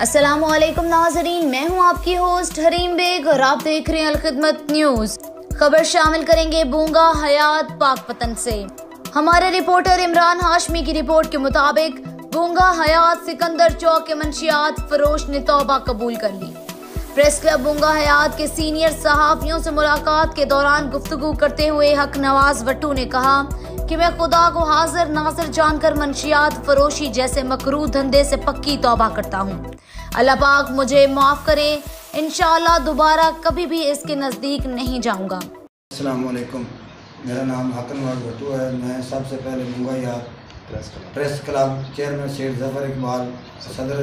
असलम नाजरीन, मैं हूँ आपकी होस्ट हरीम बेग और आप देख रहे हैं अलखदमत न्यूज़ खबर शामिल करेंगे बूँगा हयात पाक पतन से। हमारे रिपोर्टर इमरान हाशमी की रिपोर्ट के मुताबिक, बूँगा हयात सिकंदर चौक के मंशियात फरोश ने तौबा कबूल कर ली। प्रेस क्लब बूँगा हयात के सीनियर सहाफियों से मुलाकात के दौरान गुफ्तगू करते हुए हक नवाज़ वट्टू ने कहा कि मैं खुदा को हाजिर, नाजिर जानकर मंशियात फरोशी जैसे मकरू धंधे से पक्की तौबा करता हूँ। अल्लाह पाक मुझे माफ़ करे। इन दोबारा कभी भी इसके नज़दीक नहीं जाऊँगा। असलकुम मेरा नाम हाकन वाल भट्टू है। मैं सबसे पहले press club. Press club chairman Sheikh Zafar Iqbal सदर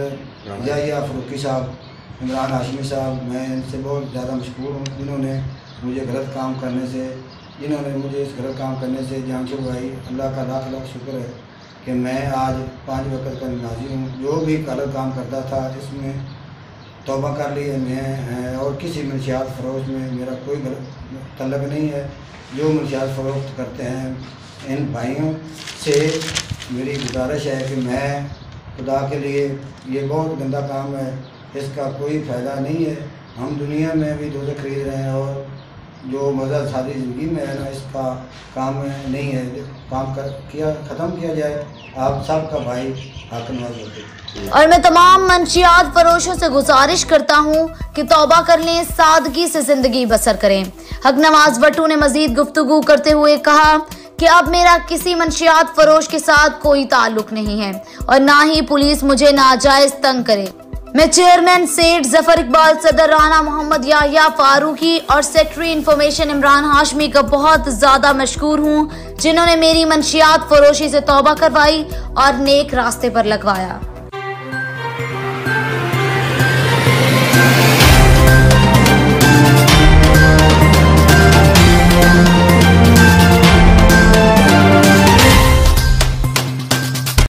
याहिया फरूकी साहब इमरान हाशमी साहब। मैं इनसे बहुत ज़्यादा मशहूर हूँ। जिन्होंने मुझे गलत काम करने से जिन्होंने मुझे इस गलत काम करने से जान छुड़वाई। अल्लाह का लाख लाख शुक्र है। कि मैं आज पाँच वक्त का नमाजी हूँ। जो भी गलत काम करता था इसमें तोबा कर ली है मैं और किसी मनशियात फ़रोख्त में मेरा कोई गलत तलब नहीं है। जो मनशियात फ़रोख्त करते हैं, इन भाइयों से मेरी गुजारिश है कि मैं खुदा के लिए ये बहुत गंदा काम है। इसका कोई फ़ायदा नहीं है। हम दुनिया में भी दूध खरीद रहे हैं और जो मज़ा सारी ज़िंदगी में है ना, इसका काम नहीं है काम कर, किया, ख़त्म किया जाए, आप सब का भाई हाकम होते और मैं तमाम मंशियात फरोशों से गुजारिश करता हूँ कि तौबा कर लें, सादगी से ज़िंदगी बसर करें। हक नवाज़ भट्टू ने मजीद गुफ्तगु करते हुए कहा कि अब मेरा किसी मंशियात फरोश के साथ कोई ताल्लुक नहीं है और ना ही पुलिस मुझे नाजायज तंग करे। मैं चेयरमैन सेठ ज़फ़र इकबाल सदर राना मोहम्मद याहिया फारूकी और सेक्रेटरी इंफॉर्मेशन इमरान हाशमी का बहुत ज़्यादा मशहूर हूँ, जिन्होंने मेरी मंशियात फरोशी से तौबा करवाई और नेक रास्ते पर लगवाया।